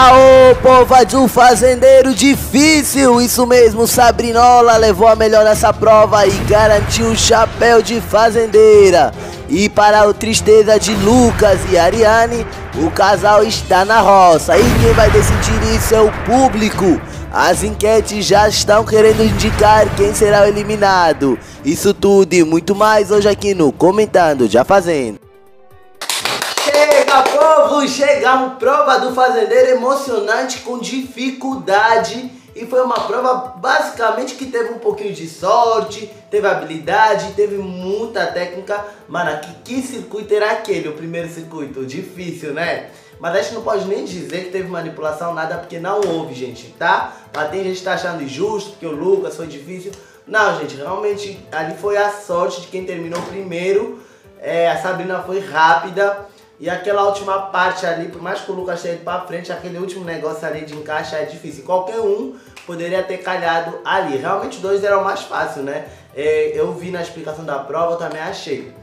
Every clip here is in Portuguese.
Aô, povo do fazendeiro difícil, isso mesmo, Sabrinola levou a melhor nessa prova e garantiu o chapéu de fazendeira. E para a tristeza de Lucas e Ariane, o casal está na roça e quem vai decidir isso é o público. As enquetes já estão querendo indicar quem será o eliminado. Isso tudo e muito mais hoje aqui no Comentando Já Fazendo. Chegamos, prova do fazendeiro emocionante com dificuldade. E foi uma prova basicamente que teve um pouquinho de sorte, teve habilidade, teve muita técnica. Mano, que, que circuito era aquele, o primeiro circuito? Difícil, né? Mas a gente não pode nem dizer que teve manipulação, nada, porque não houve, gente, tá? Mas tem gente que tá achando injusto, porque o Lucas foi difícil. Não, gente, realmente ali foi a sorte de quem terminou primeiro. É, a Sabrina foi rápida. E aquela última parte ali, por mais que o Lucas tenha ido pra frente, aquele último negócio ali de encaixar é difícil. Qualquer um poderia ter calhado ali. Realmente dois eram mais fácil, né? É, eu vi na explicação da prova, eu também achei.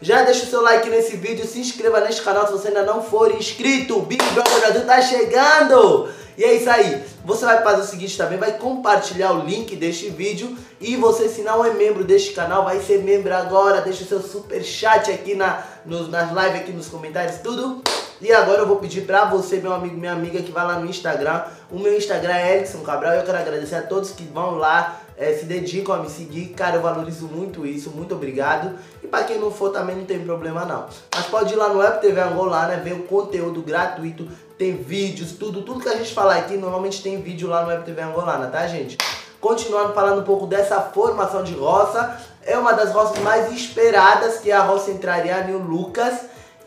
Já deixa o seu like nesse vídeo, se inscreva neste canal se você ainda não for inscrito. Big Brother Brasil tá chegando! E é isso aí. Você vai fazer o seguinte também, vai compartilhar o link deste vídeo e você se não é membro deste canal, vai ser membro agora. Deixa o seu super chat aqui na, nos, nas lives, aqui nos comentários, tudo. E agora eu vou pedir pra você, meu amigo, minha amiga, que vai lá no Instagram. O meu Instagram é Erickson Cabral e eu quero agradecer a todos que vão lá, é, se dedicam a me seguir. Cara, eu valorizo muito isso, muito obrigado. E pra quem não for também não tem problema não. Mas pode ir lá no Web TV Angola, né, ver o conteúdo gratuito tem vídeos, tudo, tudo que a gente falar aqui, normalmente tem vídeo lá no Web TV Angolana, tá gente? Continuando falando um pouco dessa formação de roça, é uma das roças mais esperadas, que é a roça entre Ariane e o Lucas.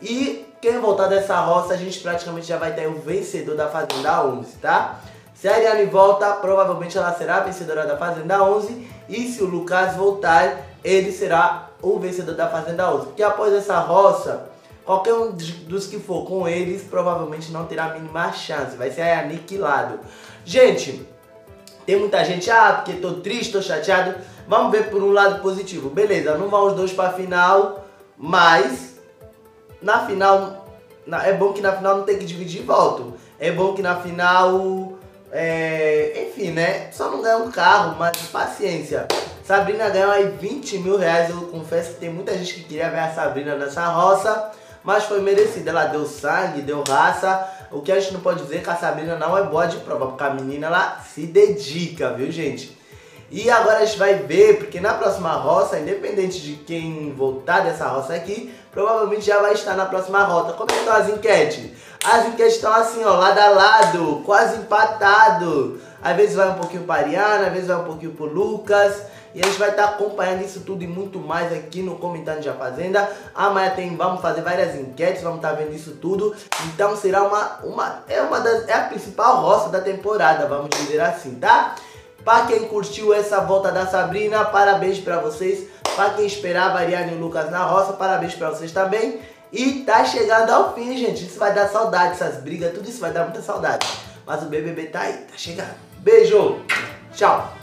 E quem voltar dessa roça, a gente praticamente já vai ter o vencedor da Fazenda 11, tá? Se a Ariane volta, provavelmente ela será a vencedora da Fazenda 11. E se o Lucas voltar, ele será o vencedor da Fazenda 11. Porque após essa roça, Qualquer um dos que for com eles provavelmente não terá a mínima chance, vai ser aniquilado. Gente, tem muita gente, ah, porque tô triste, tô chateado. Vamos ver por um lado positivo. Beleza, não vão os dois pra final, mas na final, é bom que na final não tem que dividir voto. É bom que na final, é, enfim, né? Só não ganha um carro, mas paciência. Sabrina ganhou aí 20 mil reais. Eu confesso que tem muita gente que queria ver a Sabrina nessa roça mas foi merecida. Ela deu sangue, deu raça. O que a gente não pode dizer é que a Sabrina não é boa de prova, porque a menina ela se dedica, viu, gente? E agora a gente vai ver, porque na próxima roça, independente de quem voltar dessa roça aqui, provavelmente já vai estar na próxima rota. Como é que estão as enquetes? As enquetes estão assim, ó, lado a lado, quase empatado. Às vezes vai um pouquinho para Ariana, às vezes vai um pouquinho para Lucas. E a gente vai estar tá acompanhando isso tudo e muito mais aqui no Comentando de Fazenda. Amanhã tem, vamos fazer várias enquetes, vamos estar tá vendo isso tudo. Então será uma, uma, é uma das, é a principal roça da temporada, vamos dizer assim, tá? Para quem curtiu essa volta da Sabrina, parabéns para vocês. Para quem esperava a Ariane e o Lucas na roça, parabéns para vocês também. E tá chegando ao fim, gente. Isso vai dar saudade, essas brigas, tudo isso vai dar muita saudade. Mas o BBB tá aí, tá chegando. Beijo, tchau.